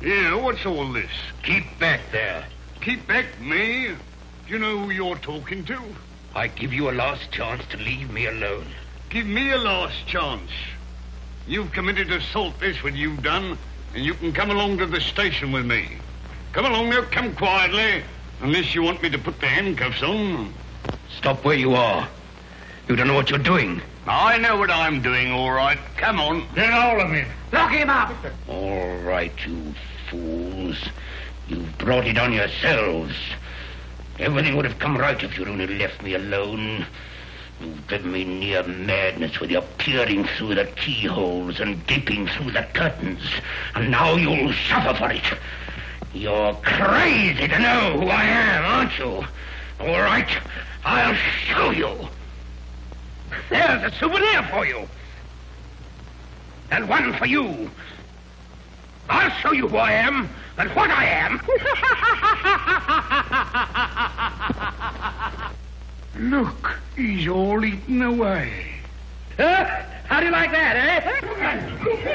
Yeah, what's all this? Keep back there. Keep back me? Do you know who you're talking to? I give you a last chance to leave me alone. Give me a last chance. You've committed assault, this what you've done, and you can come along to the station with me. Come along now, come quietly, unless you want me to put the handcuffs on. Stop where you are. You don't know what you're doing. I know what I'm doing, all right. Come on. Get all of him. Lock him up. All right, you fools. You've brought it on yourselves. Everything would have come right if you'd only left me alone. You've driven me near madness with your peering through the keyholes and gaping through the curtains. And now you'll suffer for it. You're crazy to know who I am, aren't you? All right, I'll show you. There's a souvenir for you. And one for you. I'll show you who I am and what I am. Look, he's all eaten away. Huh? How do you like that, eh?